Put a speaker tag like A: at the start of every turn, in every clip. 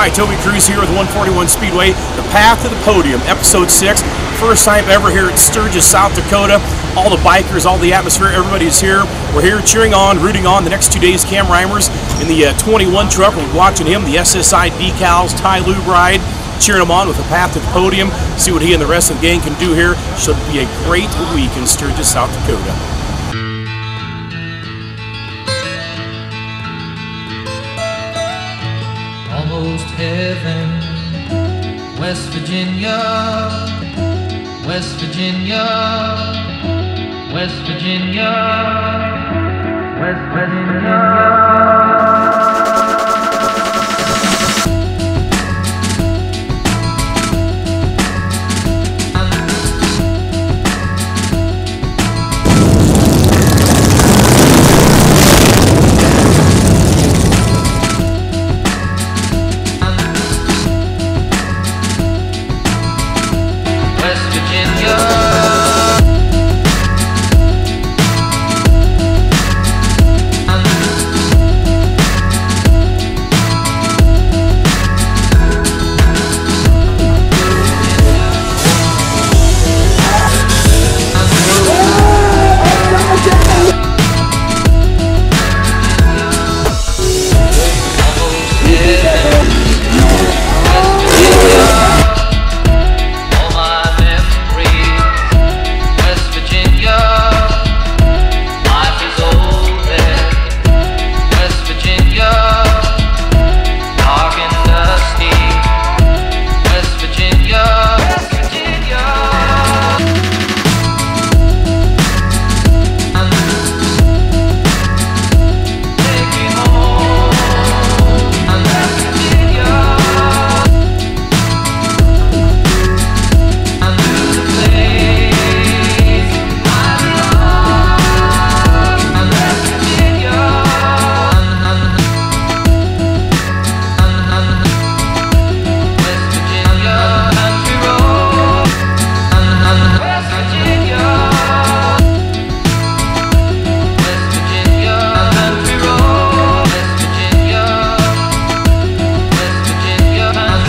A: Hi, Toby Cruz here with 141 Speedway, The Path to the Podium, Episode 6. First time ever here at Sturgis, South Dakota. All the bikers, all the atmosphere, everybody is here. We're here cheering on, rooting on the next two days. Cam Reimers in the uh, 21 truck. We're watching him, the SSI decals, TiLube ride, cheering him on with The Path to the Podium. See what he and the rest of the gang can do here. Should be a great week in Sturgis, South Dakota.
B: Almost heaven. West Virginia, West Virginia, West Virginia, West Virginia.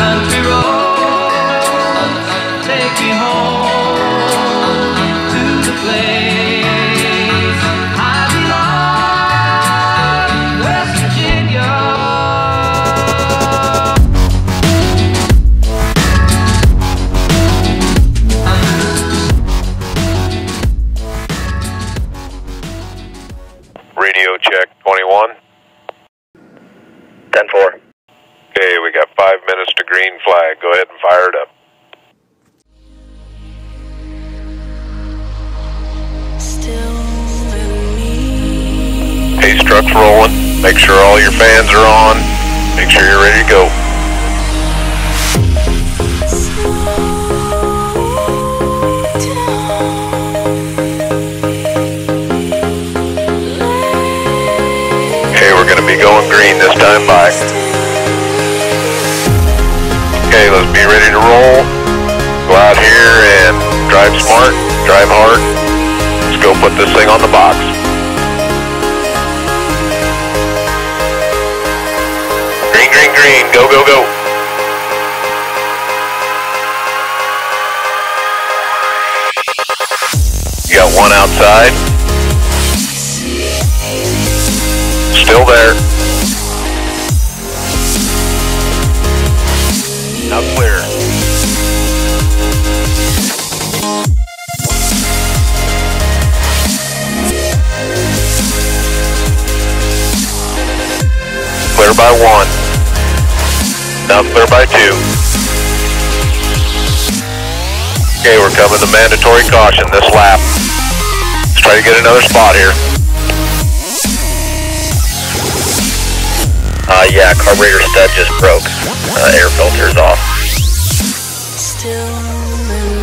B: Country road Take me home to the place
C: green flag. Go ahead and fire it up. Pace truck's rolling. Make sure all your fans are on. Make sure you're ready to go. Okay, we're gonna be going green this time. Bye. Okay, be ready to roll. Go out here and drive smart, drive hard. Let's go put this thing on the box. Green, green, green. Go, go, go. You got one outside. Still there. By one. Now clear by two. Okay, we're coming to mandatory caution this lap. Let's try to get another spot here.
D: Uh, yeah, carburetor stud just broke. Uh, air filter's off.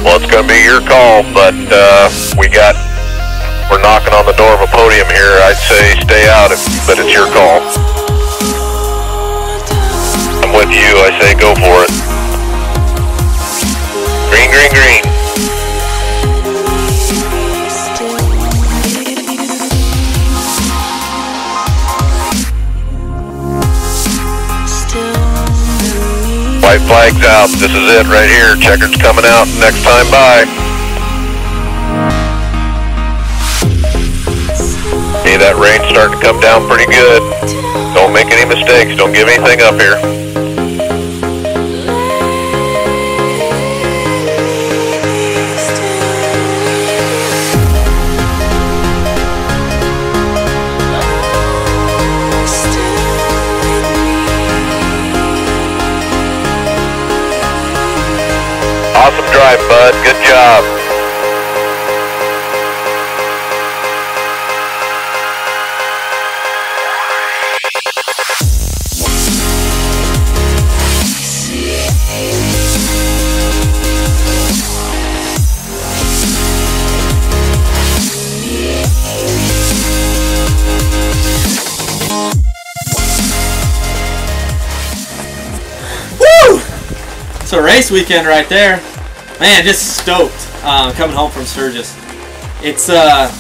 C: Well, it's going to be your call, but uh, we got we're knocking on the door of a podium here. I'd say stay out, if, but it's your call. With you. I say go for it. Green, green, green. Right, flags out. This is it right here. Checker's coming out next time bye. Hey, that rain's starting to come down pretty good. Don't make any mistakes. Don't give anything up here.
E: So race weekend right there. Man, just stoked um, coming home from Sturgis. It's uh,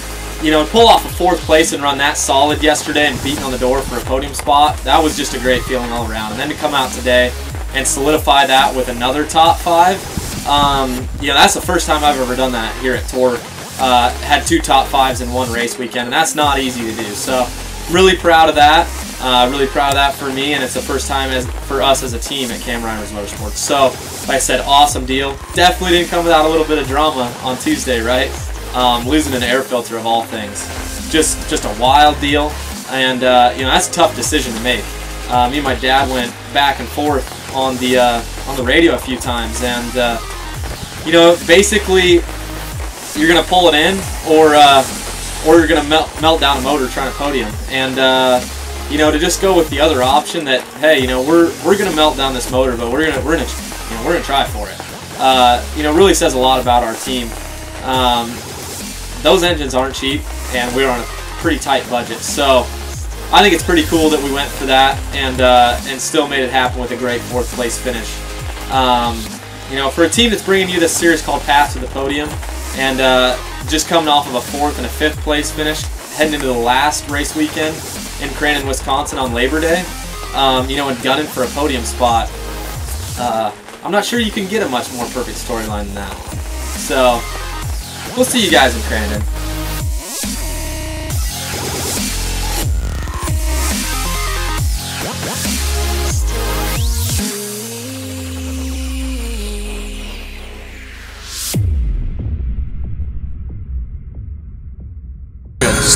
E: you know, pull off a fourth place and run that solid yesterday and beating on the door for a podium spot. That was just a great feeling all around. And then to come out today and solidify that with another top five. Um, you know, that's the first time I've ever done that here at Tour. Uh, had two top fives in one race weekend, and that's not easy to do. So, really proud of that. Uh, really proud of that for me, and it's the first time as for us as a team at Cam Reimers Motorsports. So, like I said, awesome deal. Definitely didn't come without a little bit of drama on Tuesday, right? Um, losing an air filter of all things, just just a wild deal, and uh, you know that's a tough decision to make. Uh, me and my dad went back and forth on the uh, on the radio a few times, and uh, you know basically you're gonna pull it in, or uh, or you're gonna melt melt down a motor trying to podium, and uh, you know to just go with the other option that hey you know we're we're gonna melt down this motor, but we're gonna we're gonna you know we're gonna try for it. Uh, you know really says a lot about our team. Um, those engines aren't cheap, and we're on a pretty tight budget, so. I think it's pretty cool that we went for that and uh, and still made it happen with a great fourth place finish. Um, you know, for a team that's bringing you this series called Path to the Podium, and uh, just coming off of a fourth and a fifth place finish, heading into the last race weekend in Crandon, Wisconsin on Labor Day, um, you know, and gunning for a podium spot. Uh, I'm not sure you can get a much more perfect storyline than that. So, we'll see you guys in Crandon.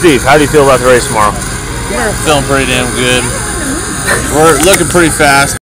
F: Steve, how do you feel about the race tomorrow?
G: Feeling pretty damn good. We're looking pretty fast.